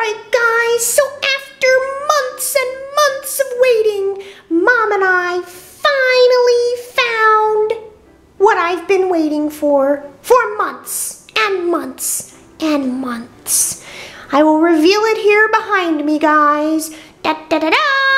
right, guys, so after months and months of waiting, Mom and I finally found what I've been waiting for for months and months and months. I will reveal it here behind me, guys. Da da da da!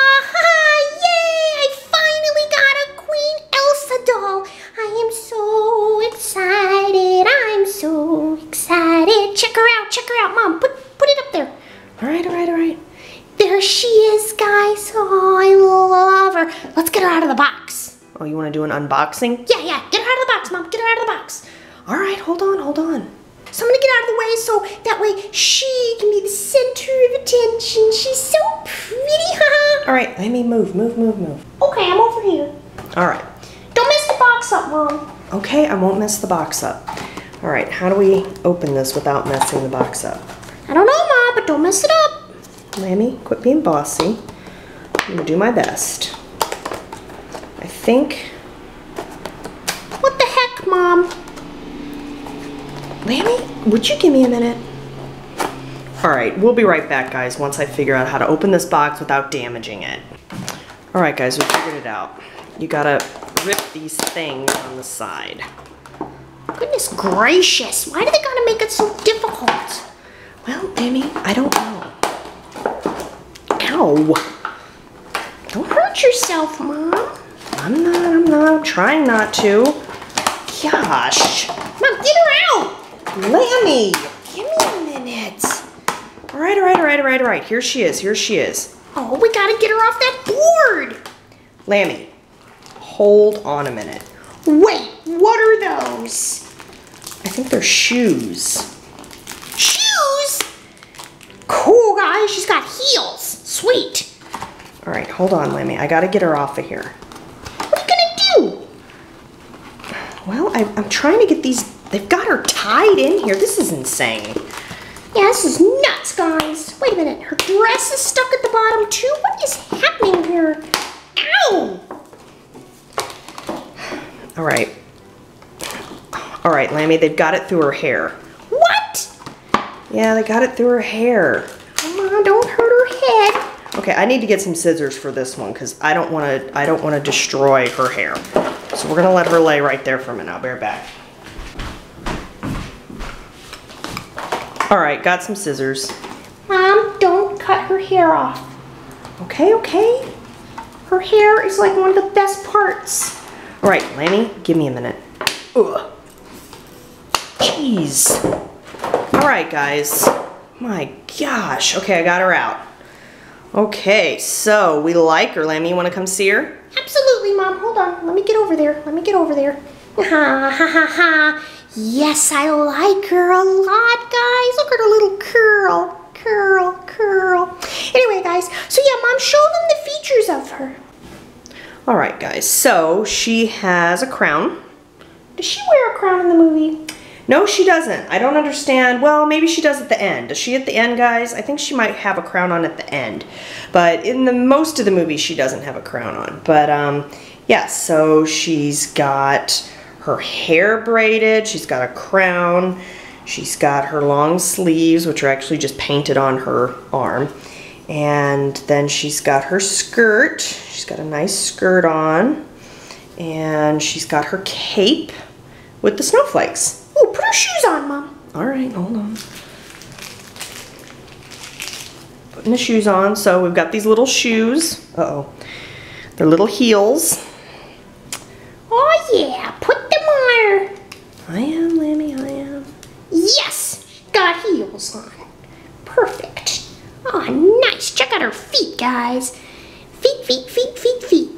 Oh, you want to do an unboxing? Yeah, yeah. Get her out of the box, Mom. Get her out of the box. All right, hold on, hold on. So I'm gonna get out of the way so that way she can be the center of attention. She's so pretty, haha. All right, let me move, move, move, move. Okay, I'm over here. All right. Don't mess the box up, Mom. Okay, I won't mess the box up. All right, how do we open this without messing the box up? I don't know, Mom, but don't mess it up. Lambie, quit being bossy. I'm gonna do my best. I think, What the heck, Mom? Lambie, would you give me a minute? All right, we'll be right back, guys, once I figure out how to open this box without damaging it. All right, guys, we figured it out. You gotta rip these things on the side. Goodness gracious, why do they gotta make it so difficult? Well, Amy, I don't know. Ow! Don't hurt yourself, Mom. I'm not, I'm not, I'm trying not to. Gosh! Mom, get her out. Lambie! Give me a minute. All right, all right, all right, all right, all right. Here she is, here she is. Oh, we gotta get her off that board. Lambie, hold on a minute. Wait, what are those? I think they're shoes. Shoes? Cool, guys. She's got heels. Sweet. All right, hold on, Lambie. I gotta get her off of here. What are you gonna do? Well, I, I'm trying to get these. They've got her tied in here. This is insane. Yeah, this is nuts, guys. Wait a minute. Her dress is stuck at the bottom, too. What is happening here? Ow! All right. All right, Lambie, they've got it through her hair. What? Yeah, they got it through her hair. Come on, don't hurt her head. Okay, I need to get some scissors for this one because I don't want to. I don't want to destroy her hair. So we're gonna let her lay right there for a minute. I'll be right back. All right, got some scissors. Mom, don't cut her hair off. Okay, okay. Her hair is like one of the best parts. All right, Lambie, give me a minute. Ugh. Jeez. All right, guys. My gosh. Okay, I got her out. Okay, so we like her. Lambie, you want to come see her? Absolutely, Mom. Hold on. Let me get over there. Let me get over there. Ha ha ha ha. Yes, I like her a lot, guys. Look at her little curl. Curl, curl. Anyway, guys, so yeah, Mom, show them the features of her. All right, guys. So she has a crown. Does she wear a crown in the movie? No, she doesn't. I don't understand. Well, maybe she does at the end. Does she at the end, guys? I think she might have a crown on at the end. But in the most of the movie, she doesn't have a crown on. But um, yeah, so she's got her hair braided. She's got a crown. She's got her long sleeves, which are actually just painted on her arm. And then she's got her skirt. She's got a nice skirt on. And she's got her cape with the snowflakes. Oh, her shoes on, Mom. All right, hold on. Putting the shoes on. So we've got these little shoes. Uh-oh. They're little heels. Oh, yeah. Put them on her. I am, Lambie, I am. Yes, got heels on. Perfect. Oh, nice. Check out her feet, guys. Feet, feet, feet, feet, feet.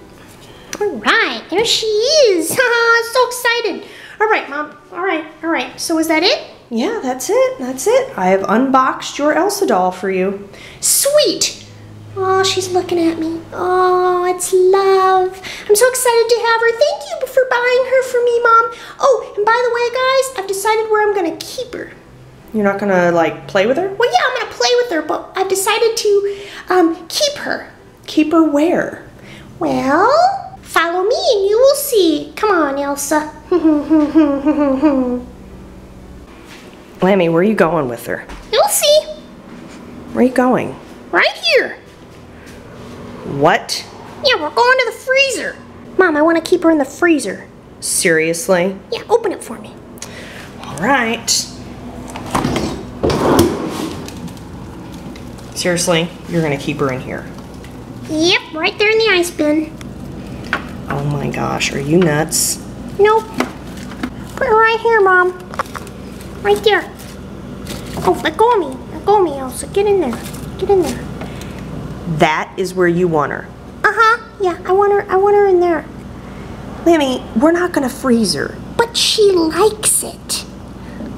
All right, there she is. So excited. All right, Mom. All right, all right. So is that it? Yeah, that's it. That's it. I have unboxed your Elsa doll for you. Sweet. Oh, she's looking at me. Oh, it's love. I'm so excited to have her. Thank you for buying her for me, Mom. Oh, and by the way, guys, I've decided where I'm going to keep her. You're not gonna, like, play with her? Well, yeah, I'm going to play with her, but I've decided to um, keep her. Keep her where? Well, follow me and you will see. Come on, Elsa. Lambie, where are you going with her? You'll see. Where are you going? Right here. What? Yeah, we're going to the freezer. Mom, I want to keep her in the freezer. Seriously? Yeah, open it for me. All right. Seriously, you're gonna keep her in here. Yep, right there in the ice bin. Oh my gosh, are you nuts? Nope. Put her right here, Mom. Right there. Oh, let go of me. Let go of me, Elsa. Get in there. Get in there. That is where you want her. Uh-huh. Yeah, I want her I want her in there. Lambie, we're not gonna freeze her. But she likes it.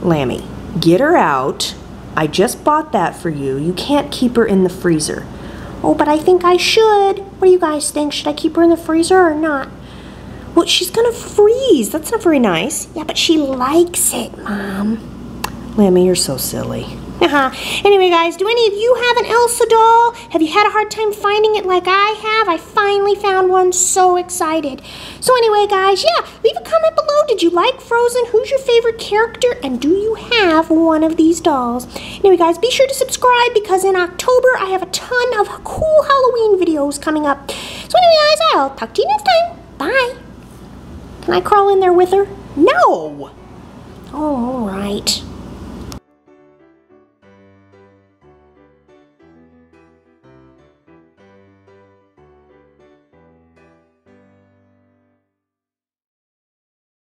Lambie, get her out. I just bought that for you. You can't keep her in the freezer. Oh, but I think I should. What do you guys think? Should I keep her in the freezer or not? Well, she's gonna freeze. That's not very nice. Yeah, but she likes it, Mom. Lambie, you're so silly. Uh-huh. Anyway, guys, do any of you have an Elsa doll? Have you had a hard time finding it like I have? I finally found one. So excited. So anyway, guys, yeah, leave a comment below. Did you like Frozen? Who's your favorite character? And do you have one of these dolls? Anyway, guys, be sure to subscribe because in October I have a ton of cool Halloween videos coming up. So anyway, guys, I'll talk to you next time. Bye. Can I crawl in there with her? No! Oh, all right.